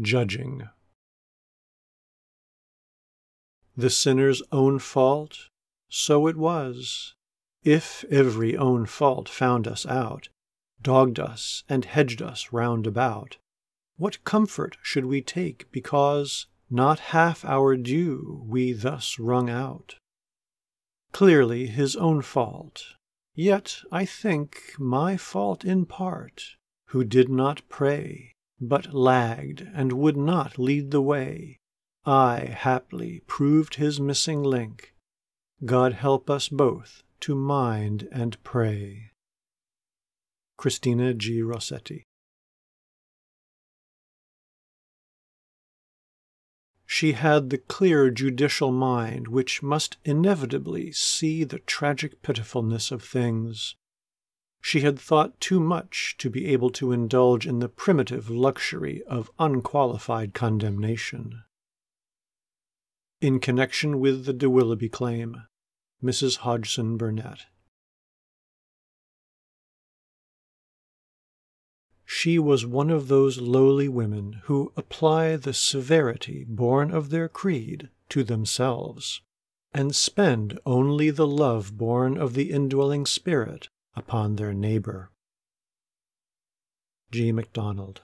Judging. The sinner's own fault? So it was. If every own fault found us out, Dogged us and hedged us round about, What comfort should we take because Not half our due we thus wrung out? Clearly his own fault, yet, I think, My fault in part, who did not pray, But lagged and would not lead the way. I, haply, proved his missing link. God help us both to mind and pray. Christina G. Rossetti. She had the clear judicial mind which must inevitably see the tragic pitifulness of things. She had thought too much to be able to indulge in the primitive luxury of unqualified condemnation. In connection with the De Willoughby claim, Mrs. Hodgson Burnett. She was one of those lowly women who apply the severity born of their creed to themselves, and spend only the love born of the indwelling spirit upon their neighbor. G. MacDonald